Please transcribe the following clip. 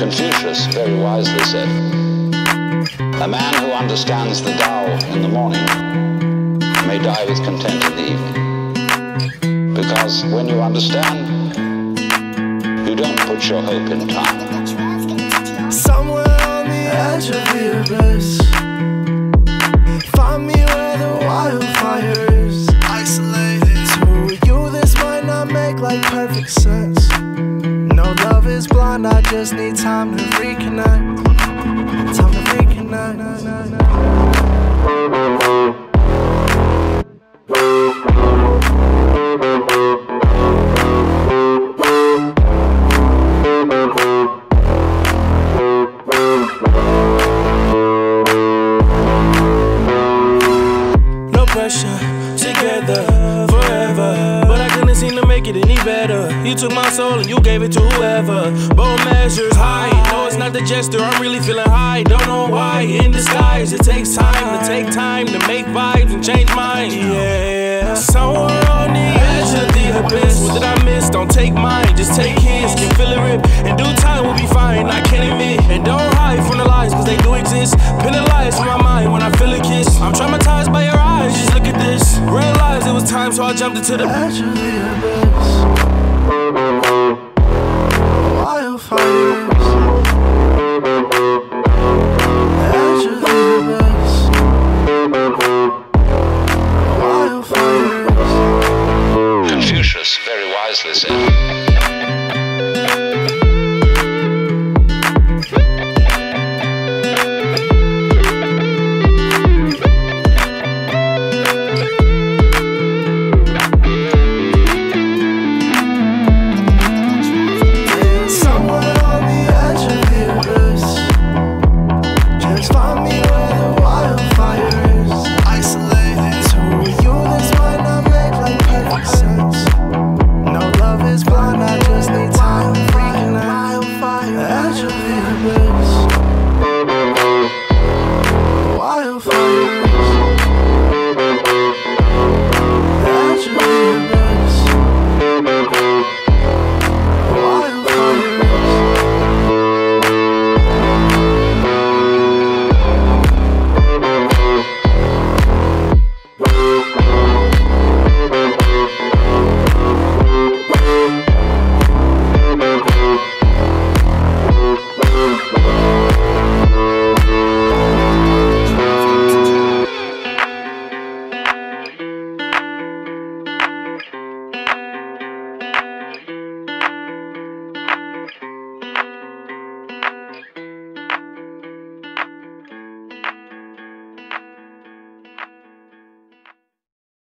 Confucius very wisely said, A man who understands the Tao in the morning may die with content in the evening. Because when you understand, you don't put your hope in time. Somewhere on the edge of the abyss. Find me where the wildfires isolated. To you, this might not make like perfect sense. Blind, I just need time to reconnect. Time to reconnect. No pressure, together, make it any better. You took my soul and you gave it to whoever. Both measures high. No, it's not the gesture, I'm really feeling high. Don't know why. In disguise, it takes time to take time to make vibes and change minds. Yeah. Somewhere on the edge time, so I jumped into the edge of the abyss. Confucius very wisely said. such a famous